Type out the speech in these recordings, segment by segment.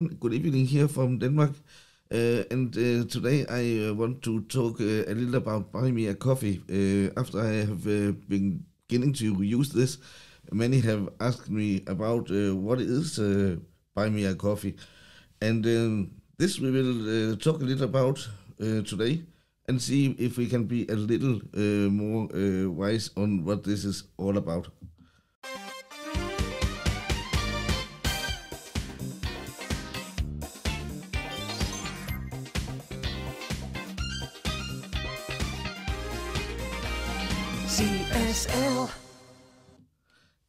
Good evening here from Denmark. Uh, and uh, today I uh, want to talk uh, a little about Buy Me a Coffee. Uh, after I have uh, been beginning to use this, many have asked me about what is Buy Me a Coffee. And um, this we will talk a little about today and see if we can be a little more wise on what this is all about.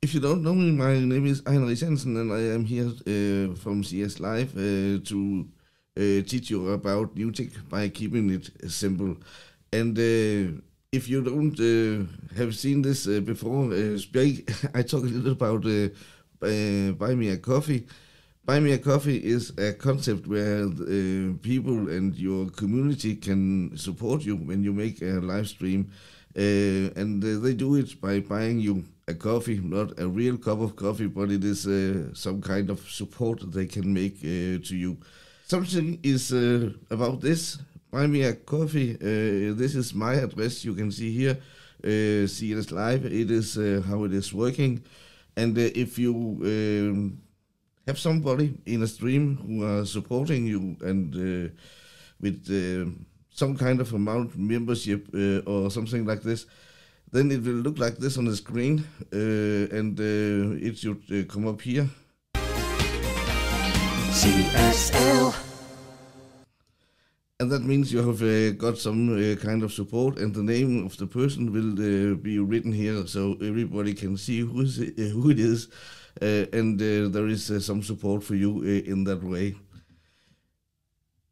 If you don't know me, my name is Ejnar Riis Hansen, and I am here uh, from CS Live uh, to uh, teach you about music by keeping it simple. And uh, if you don't uh, have seen this uh, before, I talk a little about Buy Me a Coffee. Buy Me a Coffee is a concept where people and your community can support you when you make a live stream. Uh, and uh, they do it by buying you a coffee, not a real cup of coffee, but it is uh, some kind of support they can make to you. Something is about this. Buy me a coffee. this is my address. You can see here. see it live. It is how it is working. And if you um, have somebody in a stream who are supporting you and with some kind of amount membership uh, or something like this, then it will look like this on the screen, uh, and uh, it should uh, come up here. CSL. And that means you have uh, got some uh, kind of support, and the name of the person will be written here, so everybody can see who, is it, who it is, and there is some support for you in that way.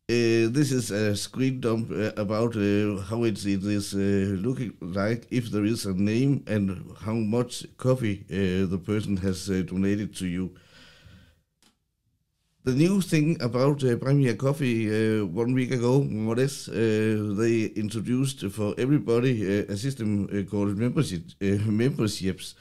Uh, this is a screen dump uh, about uh, how it is uh, looking like if there is a name and how much coffee uh, the person has uh, donated to you. The new thing about uh, Buy Me a Coffee one week ago, more or less, they introduced for everybody a system called membership, memberships.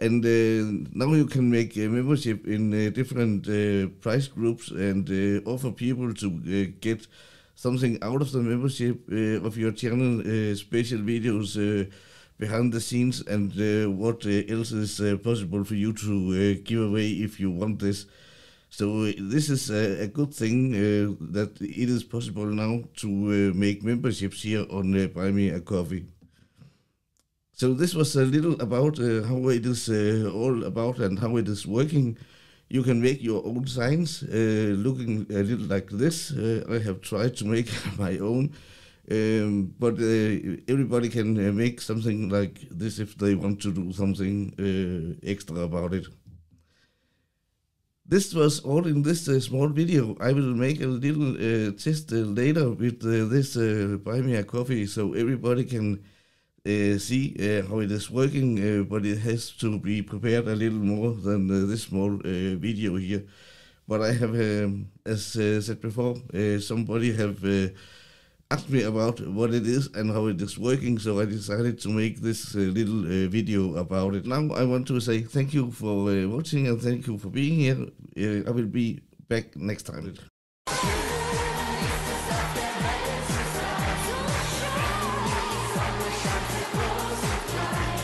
And uh, now you can make a membership in uh, different uh, price groups and uh, offer people to uh, get something out of the membership uh, of your channel, special videos behind the scenes, and what else is possible for you to give away if you want this. So this is a, a good thing that it is possible now to make memberships here on Buy Me a Coffee. So this was a little about uh, how it is uh, all about and how it is working. You can make your own signs uh, looking a little like this. Uh, I have tried to make my own, um, but uh, everybody can uh, make something like this if they want to do something extra about it. This was all in this small video. I will make a little test later with this Buy Me a Coffee so everybody can uh, see uh, how it is working, uh, but it has to be prepared a little more than this small video here. But I have, um, as said before, somebody have asked me about what it is and how it is working, so I decided to make this uh, little uh, video about it. Now I want to say thank you for uh, watching and thank you for being here. I will be back next time. Like a rose